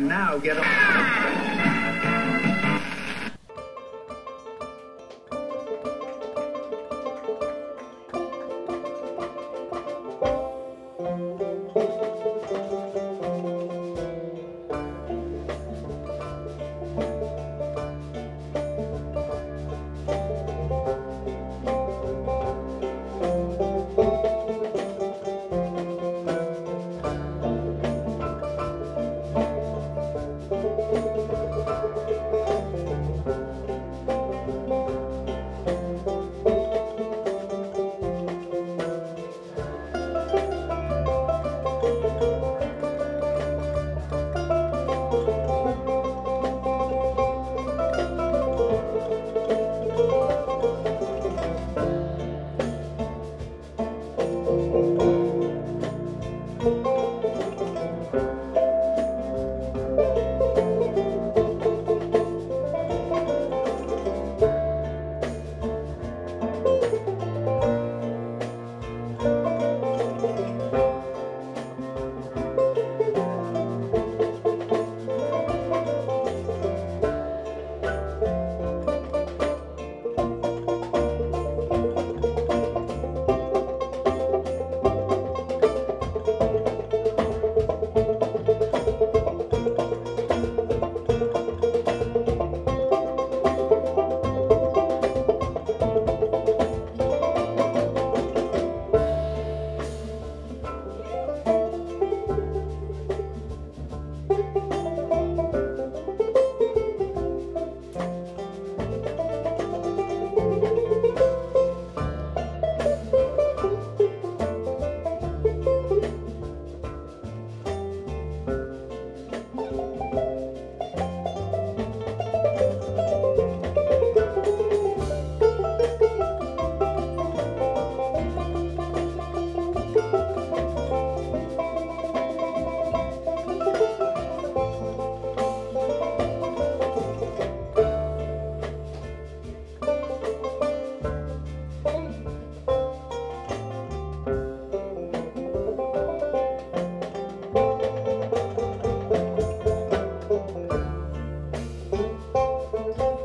now get a...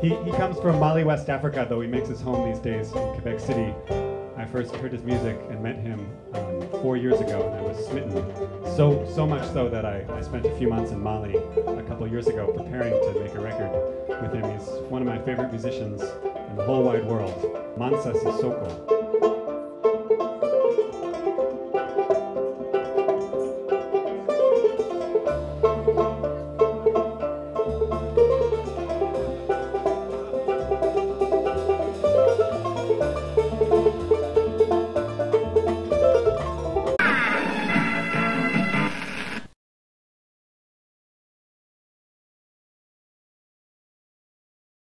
He, he comes from Mali, West Africa, though he makes his home these days in Quebec City. I first heard his music and met him um, four years ago, and I was smitten. So so much so that I, I spent a few months in Mali a couple years ago preparing to make a record with him. He's one of my favorite musicians in the whole wide world. Mansa Sissoko.